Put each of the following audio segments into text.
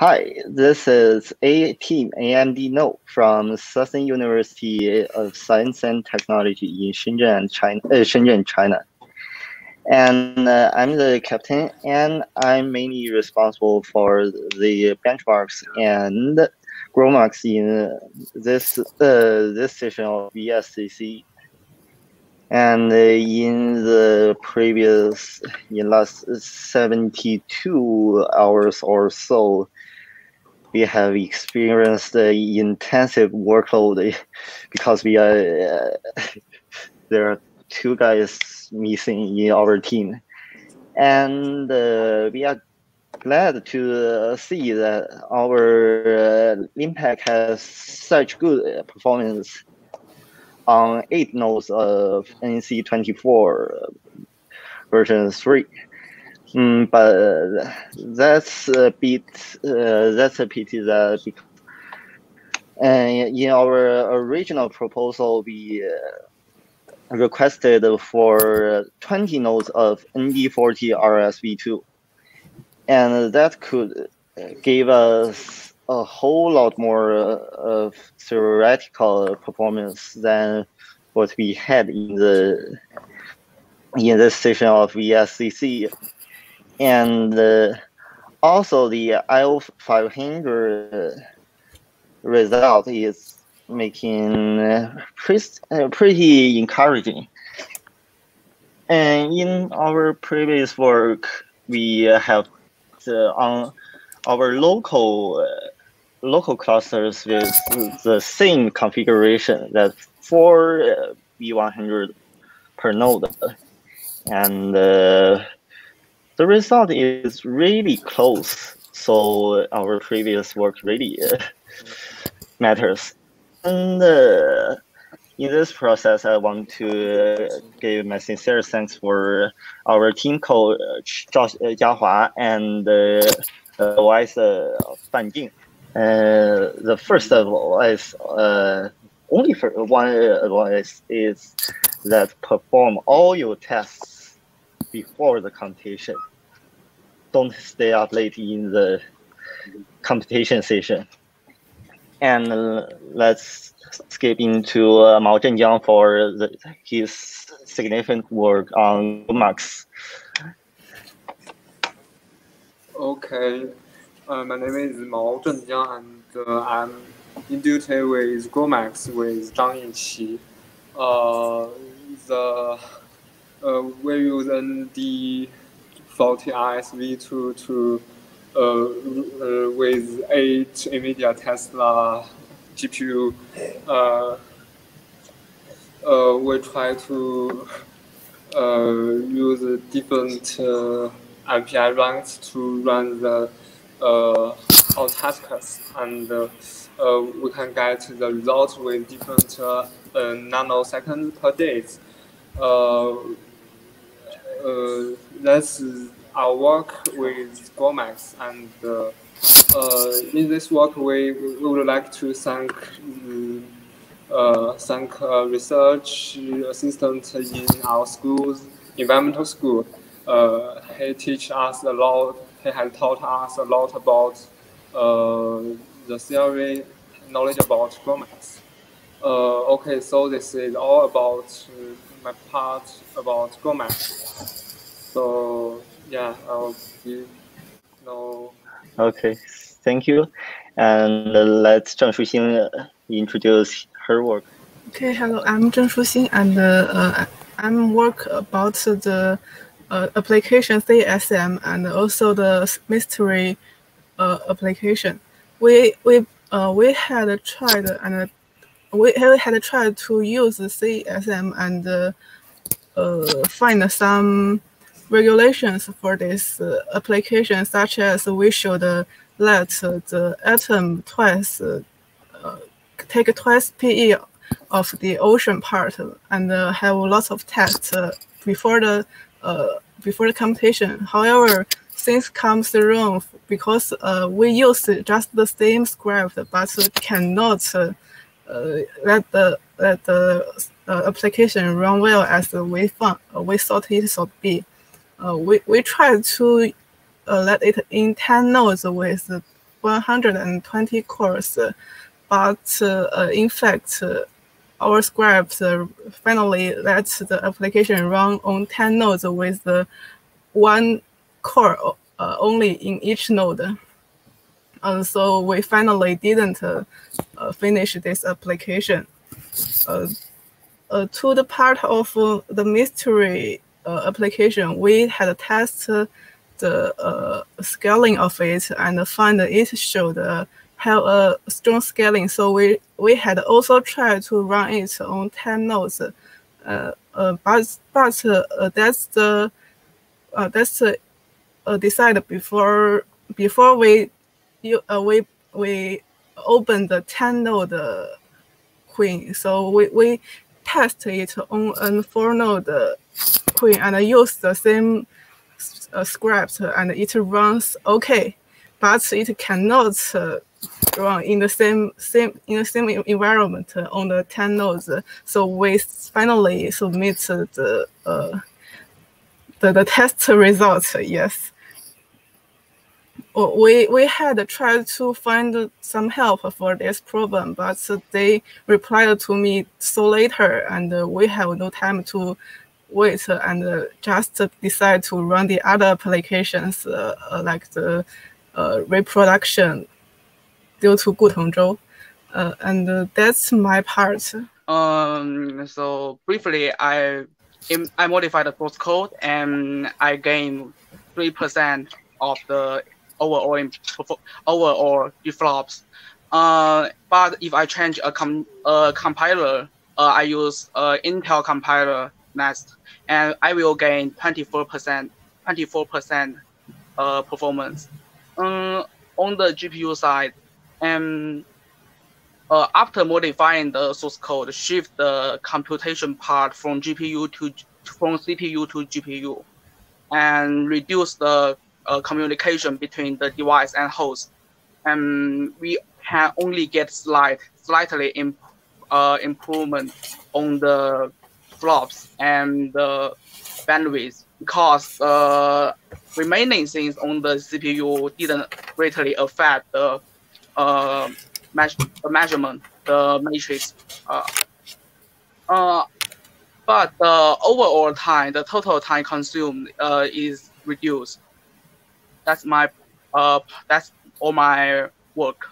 Hi, this is A Team AMD Node from Southern University of Science and Technology in Shenzhen, China. Uh, Shenzhen, China. And uh, I'm the captain, and I'm mainly responsible for the benchmarks and GROMACS in this uh, this session of VSCC. and in the previous in last 72 hours or so we have experienced the intensive workload because we are uh, there are two guys missing in our team and uh, we are glad to see that our uh, impact has such good performance on eight nodes of NC24 version 3. Mm, but that's a bit uh, that's a pity that because in our original proposal we uh, requested for 20 nodes of ND40 RSV2 and that could give us a whole lot more uh, of theoretical performance than what we had in the in this session of VSCC, and uh, also the IO 500 result is making uh, pretty, uh, pretty encouraging. And in our previous work, we have uh, on our local uh, local clusters with the same configuration that four uh, V100 per node. And uh, the result is really close. So our previous work really uh, matters. And uh, in this process, I want to uh, give my sincere thanks for our team coach Zhao Jiahua and uh, Vice Fan Jing. Uh, the first uh, only for one advice is that perform all your tests before the competition. Don't stay up late in the competition session. And let's skip into uh, Mao Zhenjiang for the, his significant work on Max. Okay. Uh, my name is Mao Zhenjiang, and uh, I'm in duty with GROMACS with Zhang Yiqi. Uh, the uh, we use ND 40 RSV to to uh, uh, with eight NVIDIA Tesla GPU. Uh, uh, we try to uh, use different MPI ranks to run the uh, our tasks and uh, uh, we can get the results with different uh, nanoseconds per day. Uh, uh, that's our work with GROMACS and uh, uh, in this work we, we would like to thank uh, thank uh, research assistant in our schools, environmental school. Uh, he teach us a lot he has taught us a lot about uh, the theory, knowledge about. Uh, okay, so this is all about uh, my part about GROMACS. So yeah, I'll give no. Okay, thank you. And let Zhang Shuxing introduce her work. Okay, hello, I'm Zheng Shuxin, and uh, I'm work about the uh, application CESM and also the mystery uh, application. We we uh, we had tried and we had tried to use CESM and uh, uh, find some regulations for this uh, application, such as we should let the atom twice take twice PE of the ocean part and have lots of tests before the uh, before the competition. However, things comes wrong because uh, we use just the same script, but cannot uh, let the let the uh, application run well as we found we thought it should be. Uh, we we tried to uh, let it in 10 nodes with 120 cores, but uh, in fact, uh, our scripts uh, finally let the application run on 10 nodes with the one core uh, only in each node. And so we finally didn't uh, finish this application. to the part of the mystery application, we had tested the uh, scaling of it and find it showed uh, have a strong scaling. So we, we had also tried to run it on 10 nodes, uh, uh, but, but uh, that's the uh, that's uh, decided before before we you, uh, we we open the 10 node queen. So we, we test it on a 4 node queen and use the same uh, script and it runs okay, but it cannot uh, run in the same same in the same environment on the 10 nodes. So we finally submit the uh, the, the test results. Yes. We, we had tried to find some help for this problem, but they replied to me so later, and we have no time to wait and just decide to run the other applications uh, uh, like the uh, reproduction due to Gu Tongzhou. Uh, and that's my part. Um, so briefly, I I modified the source code and I gained three percent of the overall overall flops. Uh, but if I change a com a compiler, uh, I use uh, Intel compiler next, and I will gain 24%, 24% uh, performance. Um, on the GPU side, and uh, after modifying the source code, shift the computation part from GPU to from CPU to GPU, and reduce the uh, communication between the device and host. And we can only get slight, slightly imp, uh, improvement on the flops and the bandwidth because uh, remaining things on the CPU didn't greatly affect the uh, the measurement, the matrix. Uh, uh, but the overall time, the total time consumed uh, is reduced. That's my uh, that's all my work.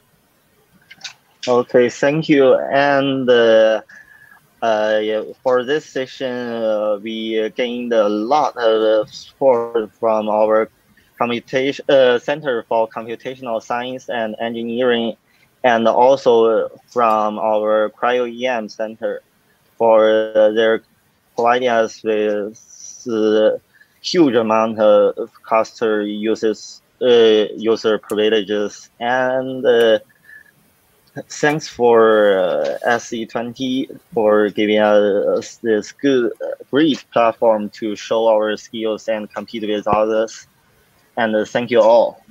Okay, thank you. And uh, uh, for this session, uh, we gained a lot of support from our computation uh, Center for Computational Science and Engineering, and also from our cryo-EM Center for their providing us with uh, huge amount of cluster uses uh, user privileges and uh, thanks for uh, SC20 for giving us this good, great platform to show our skills and compete with others. And thank you all.